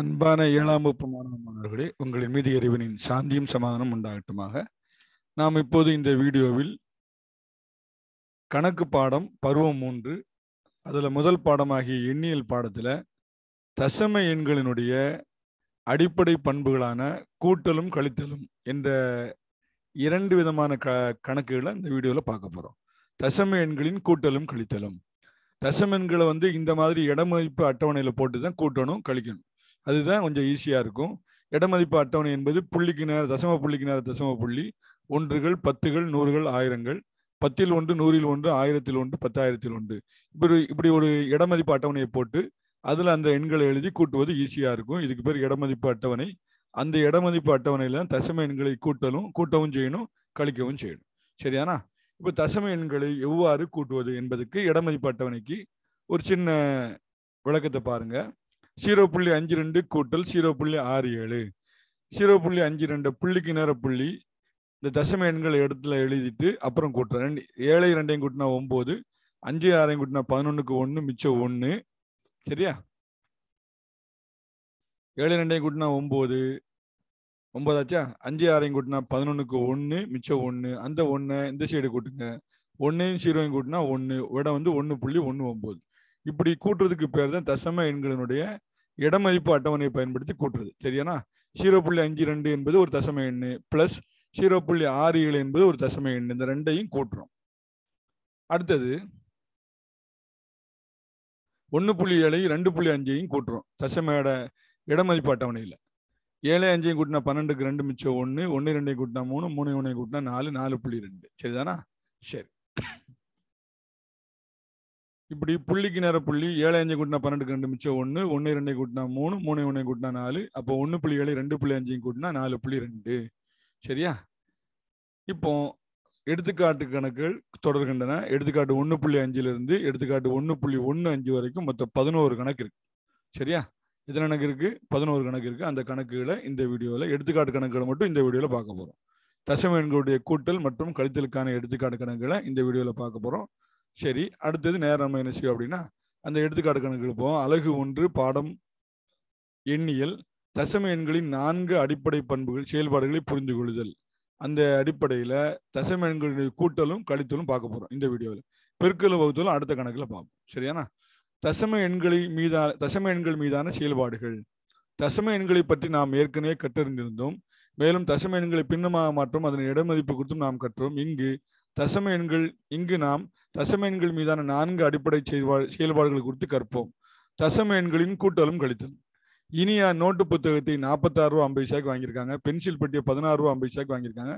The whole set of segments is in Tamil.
அன்பான ஏழாம் வகுப்பு மாணவ மாணவர்களே உங்களின் மீது இறைவனின் சாந்தியும் சமாதானம் உண்டாகட்டுமாக. நாம் இப்போது இந்த வீடியோவில் கணக்கு பாடம் பருவம் மூன்று அதில் முதல் பாடமாகிய எண்ணியல் பாடத்தில் தசம எண்களினுடைய அடிப்படை பண்புகளான கூட்டலும் கழித்தலும் என்ற இரண்டு விதமான க கணக்குகளை இந்த வீடியோவில் பார்க்க போகிறோம் தசம எண்களின் கூட்டலும் கழித்தலும். தசம எண்களை வந்து இந்த மாதிரி இடமதிப்பு அட்டவணையில் போட்டு தான் கூட்டணும் கழிக்கணும். அதுதான் கொஞ்சம் ஈஸியாக இருக்கும். இடமதிப்பு அட்டவணை என்பது புள்ளிக்கு நேர தசம புள்ளிக்கு நேர தசம புள்ளி ஒன்றுகள் பத்துகள் நூறுகள் ஆயிரங்கள். பத்தில் ஒன்று நூறில் ஒன்று ஆயிரத்தில் ஒன்று பத்தாயிரத்தில் ஒன்று. இப்படி இப்படி ஒரு இடமதிப்பு அட்டவணையை போட்டு அதில் அந்த எண்களை எழுதி கூட்டுவது ஈஸியாக இருக்கும். இதுக்கு பேர் இடமதிப்பு அட்டவணை. அந்த இடமதிப்பு அட்டவணையில் தசம எண்களை கூட்டலும் கூட்டவும் செய்யணும் கழிக்கவும் செய்யணும். சரியானா? இப்போ தசம எண்களை எவ்வாறு கூட்டுவது என்பதுக்கு இடமதிப்பு அட்டவணைக்கு ஒரு சின்ன விளக்கத்தை பாருங்கள் ஜீரோ புள்ளி அஞ்சு ரெண்டு கூட்டல் ஜீரோ புள்ளி ஆறு ஏழு. ஜீரோ புள்ளி அஞ்சு ரெண்டு புள்ளிக்கு நேர புள்ளி. இந்த தசம எண்களை இடத்துல எழுதிட்டு அப்புறம் கூட்டுறோம் ரெண்டு ஏழை ரெண்டையும் கூட்டினா ஒம்பது அஞ்சு ஆறையும் கூட்டினா பதினொன்றுக்கு ஒன்று மிச்சம் ஒன்று சரியா? ஏழு ரெண்டையும் கூட்டினா ஒம்பது. ஒம்பதாச்சா? அஞ்சு ஆறையும் கூட்டினா பதினொன்றுக்கு ஒன்று மிச்சம் ஒன்று அந்த ஒன்றை இந்த சைடு கூட்டுங்க. ஒன்றையும் ஜீரோயும் கூட்டினா ஒன்று விட வந்து ஒன்று புள்ளி ஒன்று ஒம்பது. இப்படி கூட்டுறதுக்கு பேர் தான் தசம எண்களினுடைய இடமதிப்பு அட்டவணையை பயன்படுத்தி கூட்டுறது. சரியானா? ஜீரோ புள்ளி அஞ்சு ரெண்டு என்பது ஒரு தசம எண்ணு பிளஸ் ஜீரோ புள்ளி ஆறு ஏழு என்பது ஒரு தசம எண் இந்த ரெண்டையும் கூட்டுறோம். அடுத்தது ஒன்று புள்ளி ஏழையும் ரெண்டு புள்ளி அஞ்சையும் கூட்டுறோம். தசமையோட இடமதிப்பு அட்டவணையில் ஏழை அஞ்சையும் கூட்டினா பன்னெண்டுக்கு ரெண்டு மிச்சம் ஒன்று ஒன்று ரெண்டையும் கூட்டினா மூணு மூணு ஒன்றையும் கூட்டினா நாலு நாலு புள்ளி ரெண்டு. சரிதானா? சரி. இப்படி புள்ளிக்கு நேர புள்ளி ஏழை அஞ்சு கூட்டினா பன்னெண்டுக்கு ரெண்டு மிச்சம் ஒன்று ஒன்று ரெண்டை கூட்டினா மூணு மூணு ஒன்றை கூட்டினா நாலு அப்போ ஒன்று புள்ளி ஏழு ரெண்டு புள்ளி அஞ்சையும் கூட்டினா நாலு புள்ளி ரெண்டு. சரியா? இப்போ எடுத்துக்காட்டு கணக்குகள் தொடர்கின்றன. எடுத்துக்காட்டு ஒன்று புள்ளி அஞ்சிலிருந்து எடுத்துக்காட்டு ஒன்று புள்ளி ஒன்று அஞ்சு வரைக்கும் மொத்தம் பதினோரு கணக்கு இருக்கு. சரியா? எத்தனை கணக்கு இருக்கு? பதினோரு கணக்கு இருக்கு. அந்த கணக்குகளை இந்த வீடியோவில் எடுத்துக்காட்டு கணக்குகளை மட்டும் இந்த வீடியோவில் பார்க்க போகிறோம் தசம எண்களுடைய கூட்டல் மற்றும் கழித்தலுக்கான எடுத்துக்காட்டு கணக்குகளை இந்த வீடியோவில் பார்க்க போகிறோம் சரி அடுத்தது நேரம் நம்ம என்ன செய்யும் அப்படின்னா அந்த எடுத்துக்காட்டு கணக்கு போவோம். அழகு ஒன்று பாடம் எண்ணியல் தசம எண்களின் நான்கு அடிப்படை பண்புகள் செயல்பாடுகளை புரிந்து கொள்ளுதல் அந்த அடிப்படையில் தசம எண்களுடைய கூட்டலும் கழித்தலும் பார்க்க போகிறோம் இந்த வீடியோவில். பெருக்கலும் வகுத்தலும் அடுத்த கணக்கில் பார்ப்போம். சரியானா தசம எண்களை மீதான தசம எண்கள் மீதான செயல்பாடுகள். தசம எண்களை பற்றி நாம் ஏற்கனவே கற்றறிந்திருந்தோம். மேலும் தசம எண்களை பின்னமாக மாற்றும் அதன் இடமதிப்பு குறித்தும் நாம் கற்றோம். இங்கு தசம எண்கள் இங்கு நாம் தசம எண்கள் மீதான நான்கு அடிப்படை செயல்பாடுகள் குறித்து கற்போம். தசம எண்களின் கூட்டலும் கழித்தலும் இனியா நோட்டு புத்தகத்தை நாற்பத்தாறு ரூபா ஐம்பது சாக்கு வாங்கியிருக்காங்க. பென்சில் பெட்டியை பதினாறு ரூபா ஐம்பது சாக்கு வாங்கியிருக்காங்க.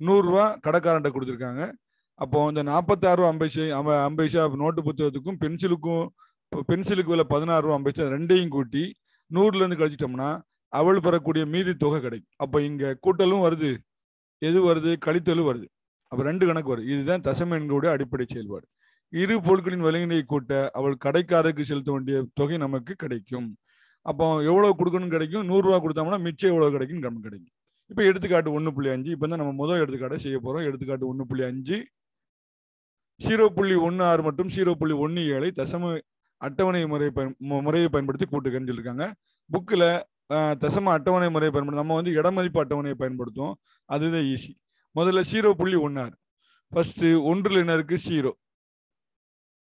நூறுரூவா கடைக்காரன்ட்ட கொடுத்துருக்காங்க. அப்போ இந்த நாற்பத்தாறு ரூபா ஐம்பது ஐம்பது சா நோட்டு புத்தகத்துக்கும் பென்சிலுக்கும் பென்சிலுக்கு விலை பதினாறு ரூபா ஐம்பது ரெண்டையும் கூட்டி நூறுலேருந்து கழிச்சிட்டோம்னா அவள் பெறக்கூடிய மீதி தொகை கிடைக்கும். அப்போ இங்கே கூட்டலும் வருது எது வருது கழித்தலும் வருது. அப்போ ரெண்டு கணக்கு வரும். இதுதான் தசம எண்களுடைய அடிப்படை செயல்பாடு. இரு பொருட்களின் விலையினை கூட்ட அவள் கடைக்காரருக்கு செலுத்த வேண்டிய தொகை நமக்கு கிடைக்கும். அப்போ எவ்வளோ கொடுக்கணும் கிடைக்கும்? நூறுரூவா கொடுத்தோம்னா மிச்சம் எவ்வளோ கிடைக்கும்? நமக்கு கிடைக்கும். இப்போ எடுத்துக்காட்டு ஒன்று புள்ளி அஞ்சு. இப்போ தான் நம்ம முதல் எடுத்துக்காட்டை செய்ய போகிறோம் எடுத்துக்காட்டு ஒன்று புள்ளி அஞ்சு. ஜீரோ புள்ளி ஒன்று ஆறு மற்றும் ஜீரோ புள்ளி ஒன்று ஏழை தசம அட்டவணை முறை பயன் முறையை பயன்படுத்தி கூட்டுக்கன்னு சொல்லியிருக்காங்க புக்கில் தசம அட்டவணை முறையை பயன்படுத்தும் நம்ம வந்து இடமதிப்பு அட்டவணையை பயன்படுத்துவோம். அதுதான் ஈஸி முதல்ல ஜீரோ புள்ளி ஒன்று ஆறு ஃபர்ஸ்ட் ஒன்றில் என்ன இருக்கு? ஜீரோ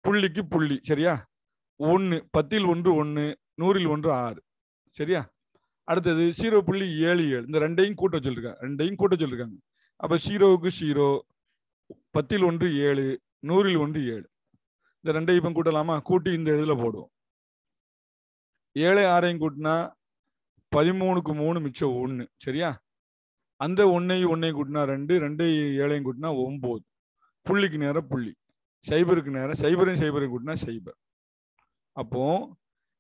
புள்ளிக்கு புள்ளி சரியா? ஒன்று பத்தில் ஒன்று ஒன்று நூறில் ஒன்று ஆறு சரியா? அடுத்தது ஜீரோ புள்ளி ஏழு ஏழு. இந்த ரெண்டையும் கூட்ட சொல்லியிருக்காங்க ரெண்டையும் கூட்ட சொல்லிருக்காங்க. அப்போ ஜீரோவுக்கு ஜீரோ பத்தில் ஒன்று ஏழு நூறில் ஒன்று ஏழு. இந்த ரெண்டையும் இப்போ கூட்டலாமா? கூட்டி இந்த இதில் போடுவோம். ஏழை ஆறையும் கூட்டினா பதிமூணுக்கு மூணு மிச்சம் ஒன்று சரியா? அந்த ஒன்னையும் ஒன்னையும் கூட்டினா ரெண்டு ரெண்டு ஏழையும் கூட்டினா ஒம்பது. புள்ளிக்கு நேரம் புள்ளி. சைபருக்கு நேரம் சைபரையும் சைபரையும் கூட்டினா சைபர். அப்போ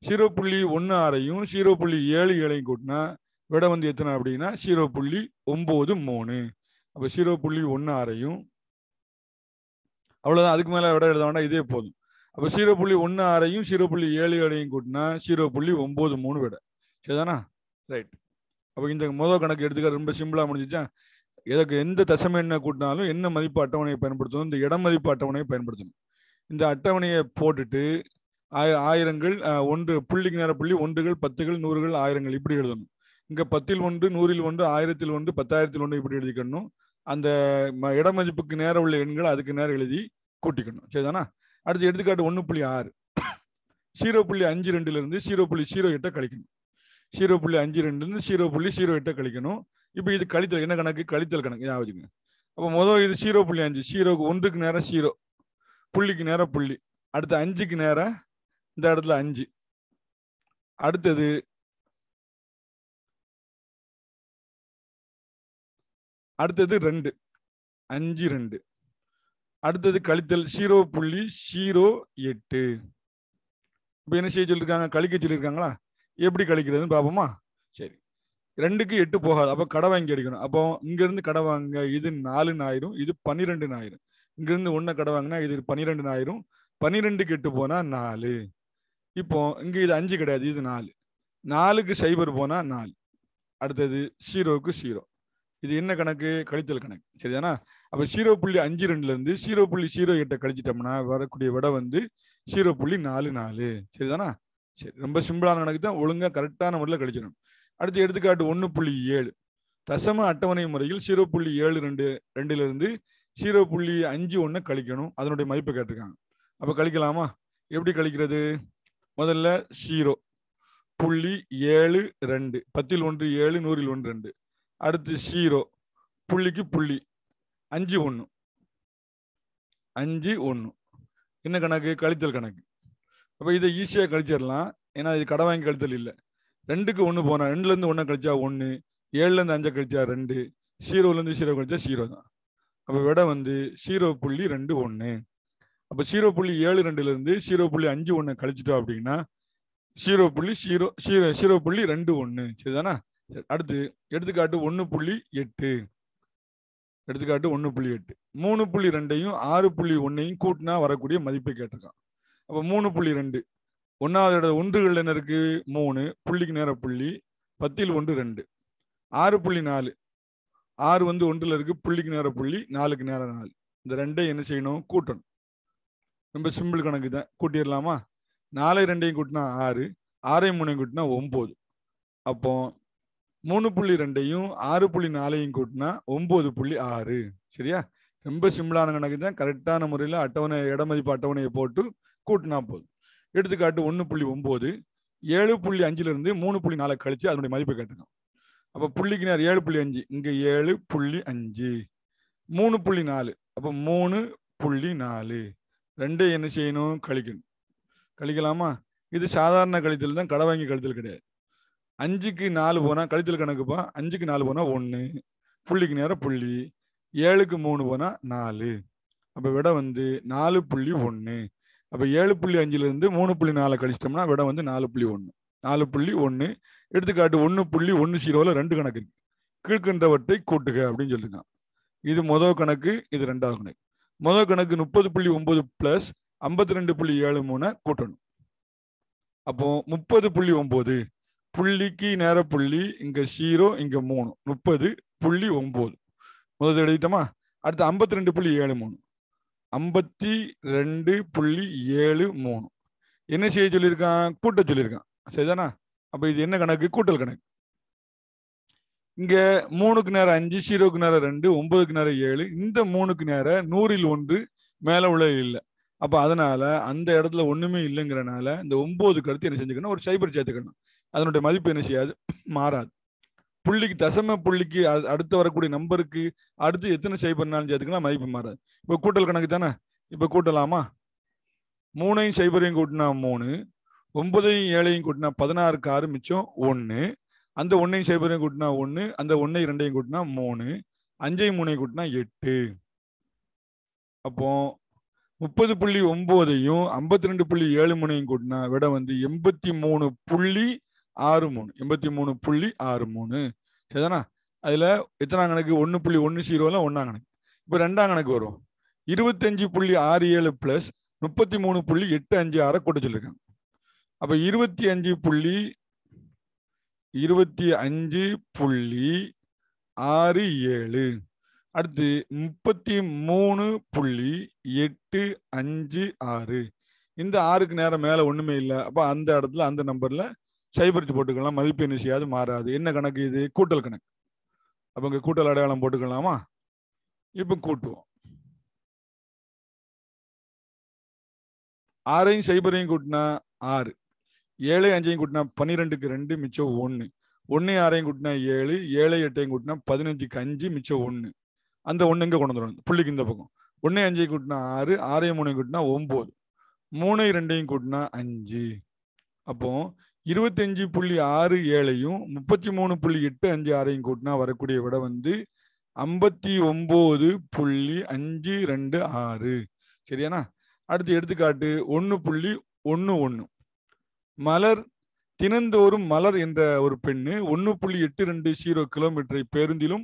ஜீரோ புள்ளி ஒன்று ஆறையும் ஜீரோ புள்ளி ஏழு ஏழையும் கூட்டினா விட வந்து எத்தனை அப்படின்னா ஜீரோ புள்ளி ஒம்பது மூணு. அப்போ ஜீரோ புள்ளி ஒன்று ஆறையும். அவ்வளோதான் அதுக்கு மேலே விட எழுத வேண்டாம். இதே போதும். அப்போ ஜீரோ புள்ளி ஒன்று ஆறையும் ஜீரோ புள்ளி ஏழு ஏழையும் கூட்டினா ஜீரோ புள்ளி ஒம்பது மூணு விட. சரிதானா? ரைட். அப்போ இந்த முதல் கணக்கு எடுத்துக்க ரொம்ப சிம்பிளாக முடிஞ்சிச்சா? எதற்கு எந்த தசம எண்ணை கூட்டினாலும் என்ன மதிப்பு அட்டவணையை பயன்படுத்தணும்? இந்த இடம் மதிப்பு அட்டவணையை பயன்படுத்தணும். இந்த அட்டவணையை போட்டுட்டு ஆய- ஆயிரங்கள் ஒன்று புள்ளிக்கு நேர புள்ளி ஒன்றுகள் பத்துகள் நூறுகள் ஆயிரங்கள் இப்படி எழுதணும். இங்கே பத்தில் ஒன்று நூறில் ஒன்று ஆயிரத்தில் ஒன்று பத்தாயிரத்தில் ஒன்று இப்படி எழுதிக்கணும் அந்த ம- இடமதிப்புக்கு நேரம் உள்ள எண்களை அதுக்கு நேரம் எழுதி கூட்டிக்கணும். சரிதானா? அடுத்து எடுத்துக்காட்டு ஒன்று புள்ளி ஆறு. ஜீரோ புள்ளி அஞ்சு ரெண்டுலேருந்து ஜீரோ புள்ளி ஜீரோ எட்டை கழிக்கணும். ஜீரோ புள்ளி அஞ்சு ரெண்டுலேருந்து ஜீரோ புள்ளி ஜீரோ எட்டை கழிக்கணும். இப்போ இது கழித்தல் என்ன கணக்கு? கழித்தல் கணக்கு. ஞாபகம் அப்போ முதல் இது ஜீரோ புள்ளி அஞ்சு ஜீரோக்கு ஒன்றுக்கு நேரம் ஜீரோ புள்ளிக்கு நேரம் புள்ளி. அடுத்து அஞ்சுக்கு நேரம் இந்த இடத்துல அஞ்சு. அடுத்தது அடுத்தது ரெண்டு. அஞ்சு ரெண்டு. அடுத்தது கழித்தல் ஜீரோ புள்ளி ஜீரோ எட்டு இப்போ என்ன செய்ய சொல்லியிருக்காங்க கழிக்க சொல்லியிருக்காங்களா எப்படி கழிக்கிறதுன்னு பார்ப்போமா? சரி. ரெண்டுக்கு எட்டு போகாது. அப்போ கடை வாங்கி அடிக்கணும். அப்போ இங்கேருந்து கடை வாங்க இது நாலுன்னு ஆயிரும் இது பன்னிரெண்டுன்னு ஆயிரும் இங்கேருந்து ஒன்றை கடை வாங்கினா இது பன்னிரெண்டுன்னு ஆயிரும் பன்னிரெண்டுக்கு எட்டு போனால் நாலு. இப்போ இங்கே இது அஞ்சு கிடையாது இது நாலு. நாலுக்கு சைபர் போனால் நாலு. அடுத்தது ஜீரோவுக்கு ஜீரோ இது என்ன கணக்கு? கழித்தல் கணக்கு. சரிதானா? அப்போ ஜீரோ புள்ளி அஞ்சு ரெண்டுலேருந்து ஜீரோ புள்ளி ஜீரோ எட்டை கழிச்சிட்டோம்னா வரக்கூடிய விடை வந்து ஜீரோ புள்ளி நாலு நாலு. சரிதானா? சரி ரொம்ப சிம்பிளான கணக்கு தான் ஒழுங்காக கரெக்டான முறையில் கழிச்சிடணும். அடுத்து எடுத்துக்காட்டு ஒன்று புள்ளி ஏழு. தசம அட்டவணை முறையில் ஜீரோ புள்ளி ஏழு ரெண்டு ரெண்டுலேருந்து ஜீரோ புள்ளி அஞ்சு ஒன்று கழிக்கணும். அதனுடைய மதிப்பை கேட்டிருக்காங்க. அப்போ கழிக்கலாமா? எப்படி கழிக்கிறது? முதல்ல ஜீரோ புள்ளி ஏழு ரெண்டு பத்தில் ஒன்று ஏழு நூறில் ஒன்று ரெண்டு. அடுத்து ஜீரோ புள்ளிக்கு புள்ளி அஞ்சு ஒன்று அஞ்சு ஒன்று என்ன கணக்கு? கழித்தல் கணக்கு. அப்போ இதை ஈஸியாக கழிச்சிடலாம். ஏன்னா இது கடை வாங்கி கழித்தல் இல்லை. ரெண்டுக்கு ஒன்று போனால் ரெண்டுலேருந்து ஒன்றை கழிச்சா ஒன்று ஏழுலேருந்து அஞ்சை கழிச்சா ரெண்டு ஜீரோலேருந்து ஜீரோ கழிச்சா ஜீரோ தான். அப்போ விட வந்து ஜீரோ புள்ளி ரெண்டு ஒன்று அப்போ ஜீரோ புள்ளி ஏழு ரெண்டுலேருந்து ஜீரோ புள்ளி அஞ்சு ஒன்று கழிச்சிட்டோம் அப்படின்னா ஜீரோ புள்ளி ஜீரோ ஜீரோ ஜீரோ புள்ளி ரெண்டு ஒன்று சரிதானா? அடுத்து எடுத்துக்காட்டு ஒன்று புள்ளி எட்டு. எடுத்துக்காட்டு ஒன்று புள்ளி எட்டு. மூணு புள்ளி ரெண்டையும் ஆறு புள்ளி ஒன்றையும் கூட்டினா வரக்கூடிய மதிப்பை கேட்டிருக்கான். அப்போ மூணு புள்ளி ரெண்டு. ஒன்றாவது இடத்துல ஒன்றுகள் என்ன இருக்குது மூணு. புள்ளிக்கு நேர புள்ளி. பத்தில் ஒன்று ரெண்டு. ஆறு புள்ளி நாலு. ஆறு வந்து ஒன்றில் இருக்குது புள்ளிக்கு நேர புள்ளி நாலுக்கு நேர நாலு. இந்த ரெண்டையும் என்ன செய்யணும்? கூட்டணும். ரொம்ப சிம்பிள் கணக்கு தான் கூட்டிடலாமா? நாலு ரெண்டையும் கூட்டினா ஆறு. ஆறையும் மூணையும் கூட்டினா ஒம்பது. அப்போ மூணு புள்ளி ரெண்டையும் ஆறு புள்ளி நாலையும் கூட்டினா ஒம்பது புள்ளி ஆறு. சரியா? ரொம்ப சிம்பிளான கணக்கு தான் கரெக்டான முறையில் அட்டவணை இடமதிப்பு அட்டவணையை போட்டு கூட்டினா போதும். எடுத்துக்காட்டு ஒன்று புள்ளி ஒம்பது ஏழு புள்ளி அஞ்சுலேருந்து மூணு புள்ளி நாலு கழிச்சு அதனுடைய மதிப்பை கேட்டுக்கலாம் அப்போ புள்ளிக்கு நேரம் ஏழு புள்ளி அஞ்சு இங்கே ஏழு புள்ளி அஞ்சு மூணு புள்ளி நாலு அப்போ மூணு புள்ளி நாலு. ரெண்டே என்ன செய்யணும்? கழிக்கணும். கழிக்கலாமா? இது சாதாரண கழித்தல் தான் கடை வாங்கி கழித்தல் கிடையாது. அஞ்சுக்கு நாலு போனால் கழித்தல் கணக்குப்பா அஞ்சுக்கு நாலு போனால் ஒன்று புள்ளிக்கு நேரம் புள்ளி ஏழுக்கு மூணு போனால் நாலு. அப்போ விட வந்து நாலு புள்ளி ஒன்று அப்போ ஏழு புள்ளி அஞ்சுலேருந்து மூணு புள்ளி நாலு கழிச்சிட்டோம்னா விட வந்து நாலு புள்ளி ஒன்று நாலு புள்ளி ஒன்று எடுத்துக்காட்டு ஒன்று புள்ளி ஒன்று ஜீரோவில் ரெண்டு கணக்கு இருக்கு. கீழ்கண்டவற்றை கூட்டுக அப்படின்னு சொல்லியிருக்கான் இது முதல் கணக்கு இது ரெண்டாவது கணக்கு. முதல் கணக்கு முப்பது புள்ளி ஒன்பது ப்ளஸ் ஐம்பத்தி ரெண்டு புள்ளி ஏழு மூணை கூட்டணும். அப்போ முப்பது புள்ளி ஒம்பது புள்ளிக்கு நேர புள்ளி இங்கே ஜீரோ இங்கே மூணு. முப்பது புள்ளி ஒம்பது முதல் எழுதிட்டோமா? அடுத்து ஐம்பத்தி ரெண்டு புள்ளி ஏழு மூணு. ஐம்பத்தி ரெண்டு புள்ளி ஏழு மூணு. என்ன செய்ய சொல்லியிருக்கான்? கூட்ட சொல்லியிருக்கான். சரிதானா? அப்போ இது என்ன கணக்கு? கூட்டல் கணக்கு. இங்கே மூணுக்கு நேரம் அஞ்சு ஜீரோக்கு நேரம் ரெண்டு ஒன்பதுக்கு நேரம் ஏழு இந்த மூணுக்கு நேரம் நூறில் ஒன்று மேலே உள்ள இல்லை. அப்போ அதனால அந்த இடத்துல ஒன்றுமே இல்லைங்கிறனால இந்த ஒம்பது அடுத்து என்ன செஞ்சுக்கணும்? ஒரு சைபர் சேர்த்துக்கணும். அதனுடைய மதிப்பு என்ன செய்யாது? மாறாது. புள்ளிக்கு தசம புள்ளிக்கு அடுத்து வரக்கூடிய நம்பருக்கு அடுத்து எத்தனை சைபர்னாலும் சேர்த்துக்கலாம் மதிப்பு மாறாது. இப்போ கூட்டல் கணக்கு தானே? இப்போ கூட்டலாமா? மூணையும் சைபரையும் கூட்டினா மூணு ஒன்பதையும் ஏழையும் கூட்டினா பதினாறுக்கு ஆறு மிச்சம் ஒன்று அந்த ஒன்னையும் சைபரையும் கூட்டினா ஒன்று அந்த ஒன்னையும் ரெண்டையும் கூட்டினா மூணு அஞ்சையும் மூணையும் கூட்டினா எட்டு. அப்போ முப்பது புள்ளி ஒன்பதையும் ஐம்பத்தி ரெண்டு புள்ளி ஏழு மூணையும் கூட்டினா விட வந்து எண்பத்தி மூணு புள்ளி ஆறு மூணு எண்பத்தி மூணு புள்ளி ஆறு மூணு. சரிதானா? அதில் எத்தனாம் கணக்கு? ஒன்று புள்ளி ஒன்று ஜீரோல ஒன்றாம் கணக்கு. இப்போ ரெண்டாம் கணக்கு வரும். இருபத்தஞ்சு புள்ளி ஆறு ஏழு ப்ளஸ் முப்பத்தி மூணு புள்ளி எட்டு அஞ்சு ஆறை கூட்ட சொல்லியிருக்காங்க அப்போ இருபத்தி அஞ்சு புள்ளி இருபத்தி அஞ்சு புள்ளி ஆறு ஏழு. அடுத்து முப்பத்தி மூணு புள்ளி எட்டு அஞ்சு ஆறு. இந்த ஆறுக்கு நேரம் மேலே ஒன்றுமே இல்லை. அப்போ அந்த இடத்துல அந்த நம்பரில் சைபரிச்சு போட்டுக்கலாம் மதிப்பு என்ன மாறாது. என்ன கணக்கு இது? கூட்டல் கணக்கு. அப்போ இங்கே கூட்டல் அடையாளம் போட்டுக்கலாமா? இப்போ கூட்டுவோம். ஆறையும் சைபரையும் கூட்டினா ஆறு. ஏழை அஞ்சையும் கூட்டினா பன்னிரெண்டுக்கு ரெண்டு மிச்சம் ஒன்று ஒன்று ஆறையும் கூட்டினா ஏழு ஏழை எட்டையும் கூட்டினா பதினஞ்சுக்கு அஞ்சு மிச்சம் ஒன்று அந்த ஒன்று எங்கே கொண்டு வந்துடணும் புள்ளிக்கு இந்த பக்கம். ஒன்று அஞ்சையும் கூட்டினா ஆறு ஆறையும் மூணையும் கூட்டினா ஒம்பது. மூணையும் ரெண்டையும் கூட்டினா அஞ்சு. அப்போ இருபத்தஞ்சு புள்ளி ஆறு ஏழையும் முப்பத்தி மூணு புள்ளி எட்டு அஞ்சு ஆறையும் கூட்டினா வரக்கூடிய விட வந்து ஐம்பத்தி ஒம்பது புள்ளி அஞ்சு ரெண்டு ஆறு. சரியானா அடுத்து எடுத்துக்காட்டு ஒன்று புள்ளி ஒன்று ஒன்று. மலர் தினந்தோறும் மலர் என்ற ஒரு பெண்ணு ஒன்று புள்ளி எட்டு ரெண்டு ஜீரோ கிலோமீட்டரை பேருந்திலும்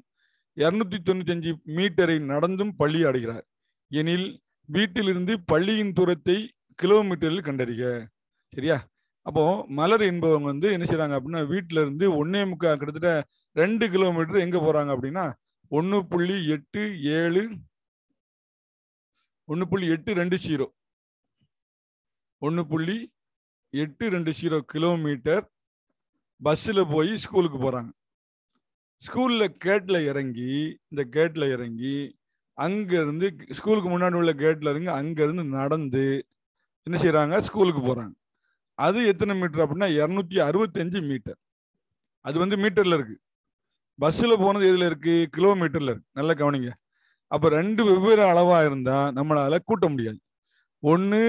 இரநூத்தி தொண்ணூத்தி அஞ்சு மீட்டரை நடந்தும் பள்ளி அடைகிறார் எனில் வீட்டிலிருந்து பள்ளியின் தூரத்தை கிலோமீட்டரில் கண்டறிக. சரியா? அப்போ மலர் என்பவங்க வந்து என்ன செய்யறாங்க அப்படின்னா வீட்டுல இருந்து ஒன்னே முக்கா கிட்டத்தட்ட ரெண்டு கிலோமீட்டர் எங்க போறாங்க அப்படின்னா ஒன்று புள்ளி எட்டு ஏழு ஒன்று புள்ளி எட்டு ரெண்டு ஜீரோ ஒன்று புள்ளி எட்டு ரெண்டு ஜீரோ கிலோமீட்டர் பஸ்ஸில் போய் ஸ்கூலுக்கு போகிறாங்க ஸ்கூலில் கேட்டில் இறங்கி இந்த கேட்டில் இறங்கி அங்கேருந்து ஸ்கூலுக்கு முன்னாடி உள்ள கேட்டில் இறங்கி அங்கேருந்து நடந்து என்ன செய்கிறாங்க ஸ்கூலுக்கு போகிறாங்க அது எத்தனை மீட்டர் அப்படின்னா இரநூத்தி அறுபத்தஞ்சு மீட்டர். அது வந்து மீட்டரில் இருக்கு. பஸ்ஸில் போனது எதில் இருக்கு? கிலோமீட்டரில் இருக்கு. நல்லா கவனிங்க. அப்போ ரெண்டு வெவ்வேறு அளவாக இருந்தால் நம்மளால் கூட்ட முடியாது. ஒன்று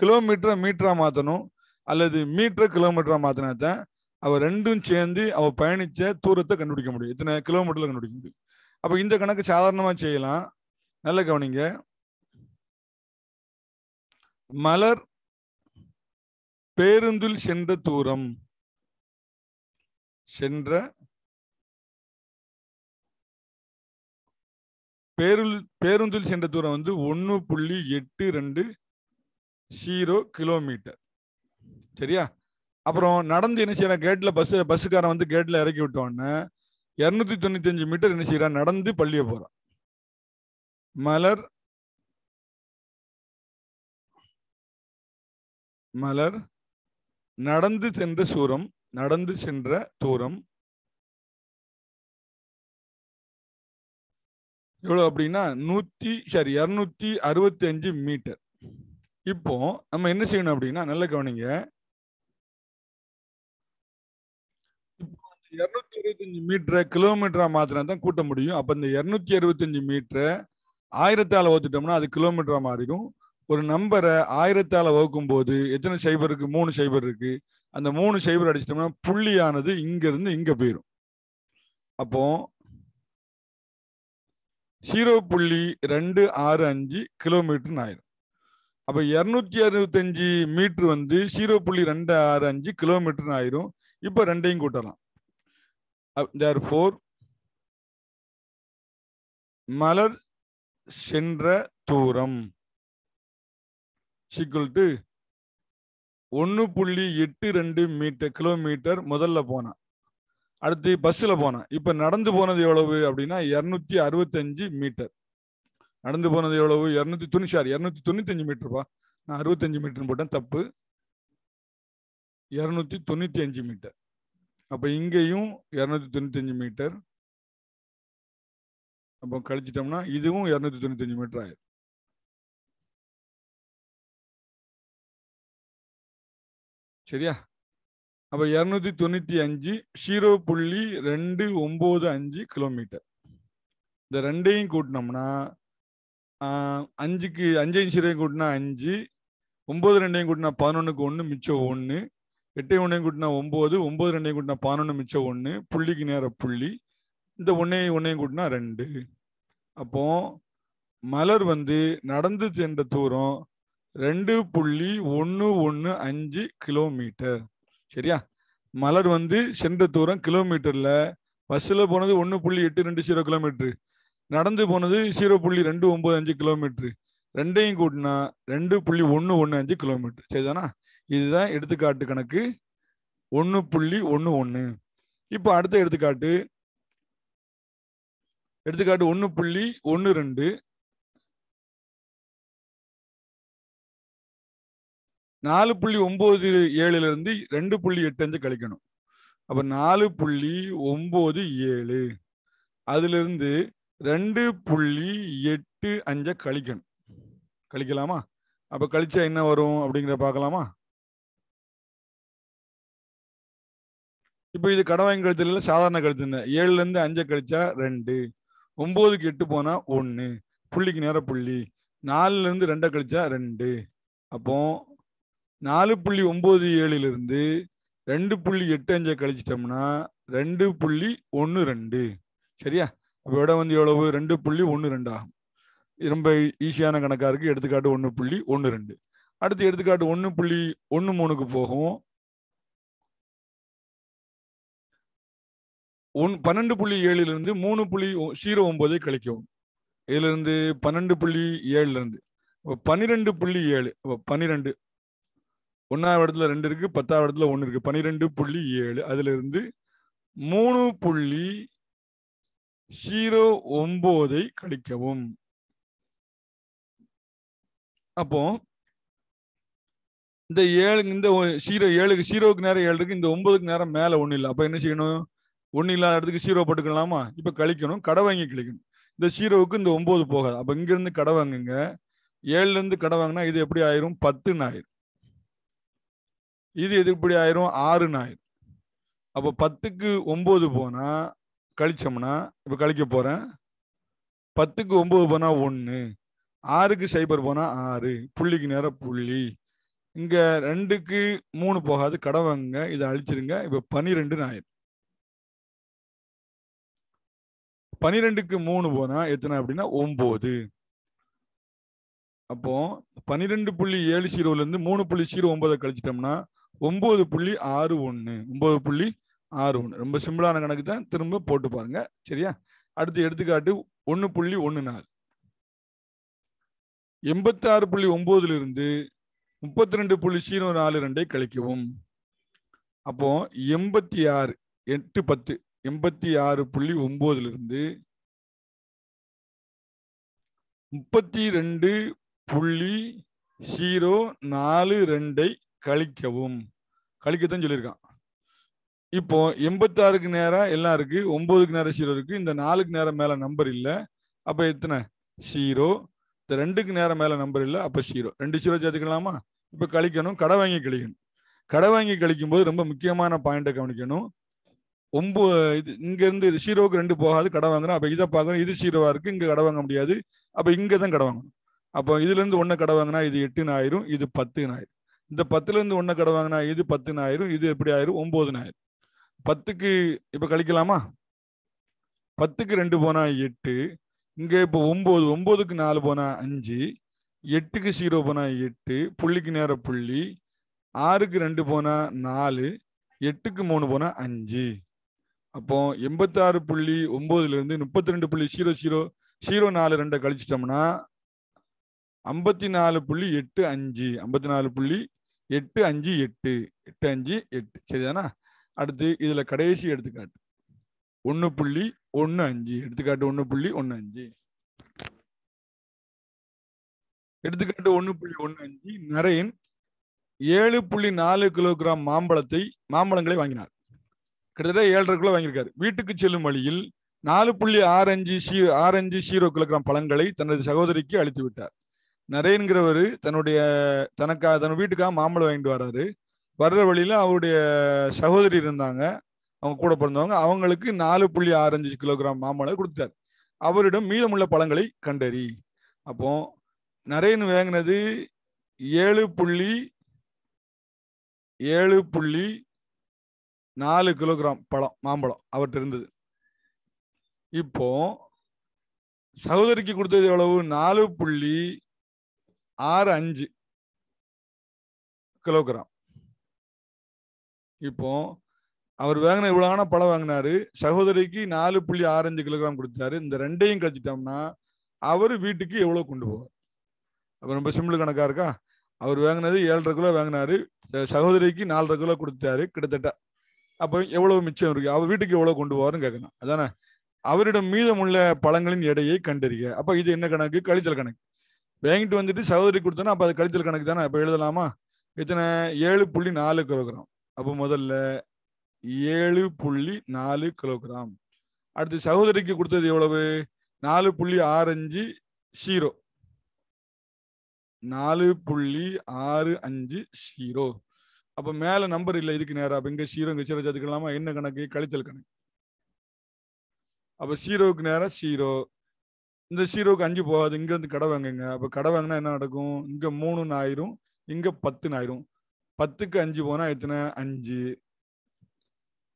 கிலோமீட்டரை மீட்டராக மாற்றணும் அல்லது மீட்டரை கிலோமீட்டராக மாற்றினா தான் அவள் ரெண்டும் சேர்ந்து அவள் பயணித்த தூரத்தை கண்டுபிடிக்க முடியும். இத்தனை கிலோமீட்டரில் கண்டுபிடிக்க முடியும். அப்போ இந்த கணக்கு சாதாரணமாக செய்யலாம். நல்ல கவனிங்க. மலர் பேருந்தில் சென்ற தூரம். சென்ற பேருள் பேருந்தில் சென்ற தூரம் வந்து ஒன்று புள்ளி எட்டு ரெண்டு ஜீரோ கிலோமீட்டர். சரியா? அப்புறம் நடந்து என்ன செய்யறான்? கேட்ல பஸ் பஸ்ஸுக்காரன் வந்து கேட்ல இறக்கி விட்டோன்னே இரநூத்தி தொண்ணூத்தி அஞ்சு மீட்டர் என்ன செய்யறான்? நடந்து பள்ளிய போறான். மலர் மலர் நடந்து சென்ற சூரம் நடந்து சென்ற தூரம். எவ்வளோ அப்படின்னா நூற்றி சரி இரநூத்தி அறுபத்தி அஞ்சு மீட்டர். இப்போ நம்ம என்ன செய்யணும் அப்படின்னா நல்ல கவனிங்க. இருநூத்தி இருபத்தஞ்சு மீட்டரை கிலோமீட்டரா மாத்தினா தான் கூட்ட முடியும். அப்ப இந்த இரநூத்தி அறுபத்தஞ்சு மீட்டரை ஆயிரத்தால ஓத்துட்டோம்னா அது கிலோமீட்டரா மாறிடும். ஒரு நம்பரை ஆயிரத்தால வகுக்கும் போது எத்தனை சைபர் இருக்கு? மூணு சைபர் இருக்கு. அந்த மூணு சைபர் அடிச்சிட்டோம்னா புள்ளியானது இங்க இருந்து இங்க போயிடும் அப்போ ஜீரோ புள்ளி ரெண்டு ஆறு அஞ்சு கிலோமீட்டர்னு ஆயிரும். அப்ப இருநூத்தி அறுபத்தஞ்சு மீட்ரு வந்து ஜீரோ புள்ளி ரெண்டு ஆறு அஞ்சு கிலோமீட்டர்னு ஆயிரும். இப்ப ரெண்டையும் கூட்டலாம். therefore மலர் சென்ற தூரம். ஈக்குவல் டு ஒன்று புள்ளி எட்டு ரெண்டு மீட்டர் கிலோமீட்டர் முதல்ல போனேன். அடுத்து பஸ்ஸில் போனேன். இப்போ நடந்து போனது எவ்வளவு அப்படின்னா இரநூத்தி அறுபத்தஞ்சு மீட்டர். நடந்து போனது எவ்வளவு? இரநூத்தி தொண்ணூற்றி சாரி இரநூத்தி தொண்ணூத்தஞ்சு மீட்டர்ப்பா நான் அறுபத்தஞ்சு மீட்டர்னு போட்டேன். தப்பு. இரநூத்தி தொண்ணூற்றி அஞ்சு மீட்டர். அப்போ இங்கேயும் இரநூத்தி தொண்ணூத்தஞ்சு மீட்டர். அப்போ கழிச்சிட்டோம்னா இதுவும் இரநூத்தி தொண்ணூத்தஞ்சு மீட்டர் ஆயிரும். சரியா? அப்போ இரநூத்தி தொண்ணூற்றி அஞ்சு ஜீரோ புள்ளி ரெண்டு ஒம்பது அஞ்சு கிலோமீட்டர். இந்த ரெண்டையும் கூட்டினோம்னா அஞ்சுக்கு அஞ்சையும் ஜீரோயும் கூட்டினா அஞ்சு ஒம்பது ரெண்டையும் கூட்டினா பதினொன்றுக்கு ஒன்று மிச்சம் ஒன்று எட்டையும் ஒன்றையும் கூட்டினா ஒம்பது ஒம்பது ரெண்டையும் கூட்டினா பதினொன்று மிச்சம் ஒன்று புள்ளிக்கு நேர புள்ளி. இந்த ஒன்றையும் ஒன்றையும் கூட்டினா ரெண்டு. அப்போ மலர் வந்து நடந்து சென்ற தூரம் ரெண்டு புள்ளி ஒன்று ஒன்று அஞ்சு கிலோமீட்டர். சரியா? மலர் வந்து சென்ற தூரம் கிலோமீட்டர்ல. பஸ்ஸில் போனது ஒன்று புள்ளி எட்டு ரெண்டு ஜீரோ கிலோமீட்ரு நடந்து போனது ஜீரோ புள்ளி ரெண்டு ஒம்பது அஞ்சு கிலோமீட்ரு ரெண்டையும் கூட்டினா ரெண்டு புள்ளி ஒன்று ஒன்று அஞ்சு கிலோமீட்டர். சரிதானா? இதுதான் எடுத்துக்காட்டு கணக்கு. ஒன்று புள்ளி ஒன்று ஒன்று இப்போ அடுத்த எடுத்துக்காட்டு. எடுத்துக்காட்டு ஒன்று புள்ளி ஒன்று ரெண்டு. நாலு புள்ளி ஒன்பது ஏழுல இருந்து ரெண்டு புள்ளி எட்டு அஞ்சு கழிக்கணும். அப்ப நாலு புள்ளி ஒன்பது ஏழு. அதுல இருந்து ரெண்டு புள்ளி எட்டு அஞ்ச கழிக்கணும். கழிக்கலாமா? அப்ப கழிச்சா என்ன வரும் அப்படிங்கிற பார்க்கலாமா? இப்போ இது கடவாங்க கழுத்துல இல்ல சாதாரண கழுத்து ஏழுல இருந்து அஞ்ச கழிச்சா ரெண்டு. ஒன்பதுக்கு எட்டு போனா ஒன்னு. புள்ளிக்கு நேர புள்ளி. நாலுல இருந்து ரெண்டை கழிச்சா ரெண்டு. அப்போ நாலு புள்ளி ஒம்பது ஏழுலேருந்து ரெண்டு புள்ளி எட்டு அஞ்சை கழிச்சிட்டோம்னா ரெண்டு புள்ளி ஒன்று ரெண்டு. சரியா? இப்போ இடம் வந்து எவ்வளவு? ரெண்டு புள்ளி ஒன்று ரெண்டு ஆகும் ரொம்ப ஈஸியான கணக்காக இருக்குது எடுத்துக்காட்டு ஒன்று புள்ளி ஒன்று ரெண்டு. அடுத்து எடுத்துக்காட்டு ஒன்று புள்ளி ஒன்று மூணுக்கு போகும். ஒன் பன்னெண்டு புள்ளி ஏழுலேருந்து மூணு புள்ளி ஜீரோ ஒன்பதை கழிக்கவும். இதுலேருந்து பன்னெண்டு புள்ளி ஏழுலேருந்து. இப்போ பன்னிரெண்டு புள்ளி ஏழு. இப்போ பன்னிரெண்டு ஒன்றாவது இடத்துல ரெண்டு இருக்கு பத்தாவது இடத்துல ஒன்று இருக்கு. பன்னிரெண்டு புள்ளி ஏழு. அதுல இருந்து மூணு புள்ளி ஜீரோ ஒன்பதை கழிக்கவும். அப்போ இந்த ஏழு இந்த ஜீரோ ஏழுக்கு ஜீரோவுக்கு நேரம் ஏழு இருக்கு இந்த ஒன்பதுக்கு நேரம் மேல ஒண்ணு இல்லை. அப்ப என்ன செய்யணும்? ஒண்ணு இல்லாத இடத்துக்கு ஜீரோ போட்டுக்கலாமா? இப்ப கழிக்கணும். கடை வாங்கி கழிக்கணும். இந்த ஜீரோவுக்கு இந்த ஒன்பது போகாது. அப்ப இங்க இருந்து கடை வாங்குங்க. ஏழுல இருந்து கடை வாங்கினா இது எப்படி ஆயிரும்? பத்துன்னு ஆயிரும். இது எது எப்படி ஆயிரும்? ஆறுன்னு ஆயிரும். அப்போ பத்துக்கு ஒன்பது போனா கழிச்சோம்னா இப்ப கழிக்க போறேன். பத்துக்கு ஒன்பது போனா ஒன்று ஆறுக்கு சைபர் போனா ஆறு. புள்ளிக்கு நேரம் புள்ளி. இங்க ரெண்டுக்கு மூணு போகாது. கடவங்க இதை அழிச்சிருங்க. இப்ப பனிரெண்டுன்னு ஆயிரும். பனிரெண்டுக்கு மூணு போனா எத்தனை அப்படின்னா ஒன்பது அப்போ பன்னிரெண்டு புள்ளி ஏழு ஜீரோல இருந்து மூணு புள்ளி ஜீரோ ஒன்பதை கழிச்சிட்டோம்னா ஒன்பது புள்ளி ஆறு ஒன்று ஒன்பது புள்ளி ஆறு ஒன்று ரொம்ப சிம்பிளான கணக்கு தான். திரும்ப போட்டு பாருங்க. சரியா? அடுத்து எடுத்துக்காட்டு ஒன்று புள்ளி ஒன்று நாலு எண்பத்தி ஆறு புள்ளி ஒன்பதுல இருந்து முப்பத்தி ரெண்டு புள்ளி சீரோ நாலு ரெண்டை கழிக்கவும். அப்போ எண்பத்தி ஆறு எட்டு பத்து எண்பத்தி ஆறு புள்ளி ஒன்பதுல இருந்து முப்பத்தி ரெண்டு புள்ளி ஜீரோ நாலு ரெண்டை கழிக்கவும். கழிக்கத்தான் சொல்லியிருக்கான். இப்போ எண்பத்தாறுக்கு நேரம் எல்லாம் இருக்கு. ஒன்பதுக்கு நேரம் ஜீரோ இருக்கு. இந்த நாலுக்கு நேரம் மேல நம்பர் இல்லை. அப்ப எத்தனை? ஜீரோ இந்த ரெண்டுக்கு நேரம் மேல நம்பர் இல்லை. அப்ப ஜீரோ ரெண்டு ஜீரோ சேர்த்துக்கலாமா? இப்ப கழிக்கணும். கடை வாங்கி கழிக்கணும். கடை வாங்கி கழிக்கும் போது ரொம்ப முக்கியமான பாயிண்ட்டை கவனிக்கணும். ஒம்பது இது இங்கேருந்து இது ஜீரோவுக்கு ரெண்டு போகாது. கடை வாங்குறோம். அப்போ இதை பார்க்கணும். இது ஜீரோவா இருக்குது இங்கே கடை வாங்க முடியாது. அப்போ இங்கே தான் கடை வாங்கணும். அப்போ இதுலேருந்து ஒன்று கடை வாங்கினா இது எட்டுன்னு ஆயிரும். இது பத்துன்னு ஆயிரும். இந்த பத்துலேருந்து ஒன்றை கடை வாங்கினா இது பத்துன்னு ஆயிரும் இது எப்படி ஆயிரும்? ஒம்போதுன்னு ஆயிரும். பத்துக்கு இப்போ கழிக்கலாமா? பத்துக்கு ரெண்டு போனால் எட்டு இங்கே இப்போ ஒம்பது ஒம்பதுக்கு நாலு போனால் அஞ்சு எட்டுக்கு ஜீரோ போனால் எட்டு புள்ளிக்கு நேர புள்ளி ஆறுக்கு ரெண்டு போனால் நாலு எட்டுக்கு மூணு போனால் அஞ்சு. அப்போ எண்பத்தாறு புள்ளி ஒம்போதுலேருந்து முப்பத்தி ரெண்டு புள்ளி ஜீரோ ஜீரோ ஜீரோ நாலு ரெண்டை கழிச்சிட்டோம்னா ஐம்பத்தி நாலு புள்ளி எட்டு அஞ்சு ஐம்பத்தி நாலு புள்ளி எட்டு அஞ்சு எட்டு எட்டு அஞ்சு எட்டு. சரிதானா? அடுத்து இதுல கடைசி எடுத்துக்காட்டு. ஒன்னு புள்ளி ஒன்னு அஞ்சு. எடுத்துக்காட்டு ஒன்னு புள்ளி ஒன்னு அஞ்சு. எடுத்துக்காட்டு ஒன்னு புள்ளி ஒன்னு அஞ்சு. நரேன் ஏழு புள்ளி நாலு கிலோகிராம் மாம்பழத்தை மாம்பழங்களை வாங்கினார். கிட்டத்தட்ட ஏழரை கிலோ வாங்கியிருக்காரு. வீட்டுக்கு செல்லும் வழியில் நாலு புள்ளி ஆறு அஞ்சு சீ ஆறு அஞ்சு ஜீரோ கிலோகிராம் பழங்களை தனது சகோதரிக்கு அளித்து விட்டார் நரேன்கிறவர் தன்னுடைய தனக்கா தன் வீட்டுக்காக மாம்பழம் வாங்கிட்டு வர்றாரு வர்ற வழியில அவருடைய சகோதரி இருந்தாங்க. அவங்க கூட பிறந்தவங்க. அவங்களுக்கு நாலு புள்ளி ஆறஞ்சு கிலோகிராம் மாம்பழம் கொடுத்தார் அவரிடம் மீதமுள்ள பழங்களை கண்டறி. அப்போ நரேன் வாங்கினது ஏழு புள்ளி ஏழு புள்ளி நாலு கிலோகிராம் பழம் மாம்பழம் அவர்கிட்ட இருந்தது. இப்போ சகோதரிக்கு கொடுத்தது எவ்வளவு? நாலு புள்ளி ஆறு அஞ்சு கிலோகிராம். இப்போ அவர் வாங்கின இவ்வளவான பழம் வாங்கினாரு. சகோதரிக்கு நாலு புள்ளி ஆறு அஞ்சு கிலோகிராம் கொடுத்தாரு. இந்த ரெண்டையும் கழிச்சிட்டோம்னா அவர் வீட்டுக்கு எவ்வளவு கொண்டு போவார்? அப்ப ரொம்ப சிம்பிள் கணக்கா இருக்கா? அவர் வாங்கினது ஏழரை கிலோ வாங்கினாரு. சகோதரிக்கு நாலரை கிலோ கொடுத்தாரு கிட்டத்தட்ட. அப்போ எவ்வளவு மிச்சம் இருக்கு? அவர் வீட்டுக்கு எவ்வளவு கொண்டு போவாருன்னு கேட்கணும். அதானே? அவரிடம் மீதமுள்ள பழங்களின் எடையை கண்டறிய அப்ப இது என்ன கணக்கு? கழித்தல் கணக்கு. வாங்கிட்டு வந்துட்டு சகோதரி கொடுத்தோன்னா அப்ப அது கழித்தல் கணக்கு தானே? அப்ப எழுதலாமா? எத்தனை ஏழு புள்ளி நாலு கிலோகிராம் அப்போ முதல்ல ஏழு புள்ளி நாலு கிலோகிராம் அடுத்து சகோதரிக்கு கொடுத்தது எவ்வளவு? நாலு புள்ளி ஆறு அஞ்சு ஜீரோ நாலு புள்ளி ஆறு அஞ்சு ஜீரோ அப்ப மேல நம்பர் இல்லை இதுக்கு நேரம் அப்ப இங்க ஜீரோ இங்க ஜீரோ சேர்த்துக்கலாமா என்ன கணக்கு? கழித்தல் கணக்கு. அப்ப ஜீரோவுக்கு நேரம் ஜீரோ இந்த ஜீரோக்கு அஞ்சு போகாது இங்கேருந்து கடை வாங்குங்க. அப்போ கடை வாங்கினா என்ன நடக்கும்? இங்கே மூணுன்னு ஆயிரும் இங்கே பத்துன்னு ஆயிரும் பத்துக்கு அஞ்சு போனால் எத்தனை? அஞ்சு.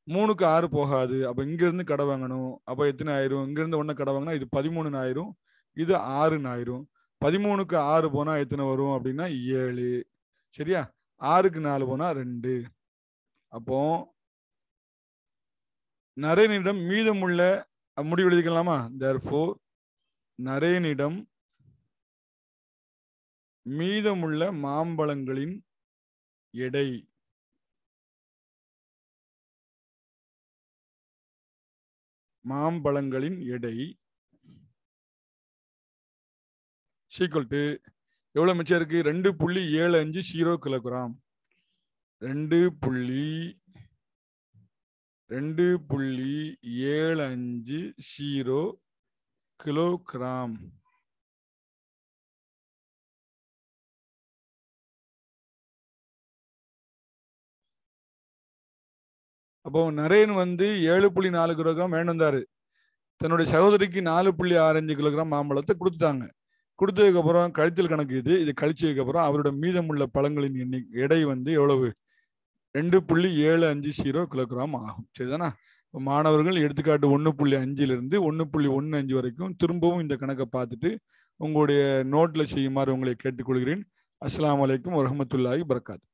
மூணுக்கு ஆறு போகாது. அப்போ இங்கேருந்து கடை வாங்கணும். அப்போ எத்தனை ஆயிரும் இங்கேருந்து இருந்து கடை வாங்கினா இது பதிமூணுன்னு ஆயிரும் இது ஆறுன்னு ஆயிரும் பதிமூணுக்கு ஆறு போனால் எத்தனை வரும் அப்படின்னா ஏழு. சரியா? ஆறுக்கு நாலு போனால் ரெண்டு. அப்போ நரேனிடம் மீதமுள்ள முடிவு எழுதிக்கலாமா? தேர்ஃபோர் நரேனிடம் மீதமுள்ள மாம்பழங்களின் எடை. மாம்பழங்களின் எடை. சீக்வல் டு எவ்வளவு மிச்சம் இருக்கு? ரெண்டு புள்ளி ஏழு அஞ்சு ஜீரோ கிலோகிராம் ரெண்டு புள்ளி ரெண்டு புள்ளி ஏழு அஞ்சு ஜீரோ கிலோகிராம். அப்போ நரேன் வந்து ஏழு புள்ளி நாலு கிலோகிராம் வேணுந்தாரு தன்னுடைய சகோதரிக்கு நாலு புள்ளி ஆறஞ்சு கிலோகிராம் மாம்பழத்தை கொடுத்துட்டாங்க. கொடுத்ததுக்கு அப்புறம் கழித்தல் கணக்கு இது இது கழிச்சதுக்கு அப்புறம் அவரோட மீதமுள்ள பழங்களின் எண்ணி எடை வந்து எவ்வளவு? ரெண்டு புள்ளி ஏழு அஞ்சு ஜீரோ கிலோகிராம் ஆகும். சரிதானா? மாணவர்கள் எடுத்துக்காட்டு ஒன்று புள்ளி அஞ்சிலிருந்து ஒன்று புள்ளி ஒன்று அஞ்சு வரைக்கும் திரும்பவும் இந்த கணக்கை பார்த்துட்டு உங்களுடைய நோட்டில் செய்யுமாறு உங்களை கேட்டுக்கொள்கிறேன். அஸ்லாம் வலைக்கம் வரமத்துல்லாஹி வரகாத்து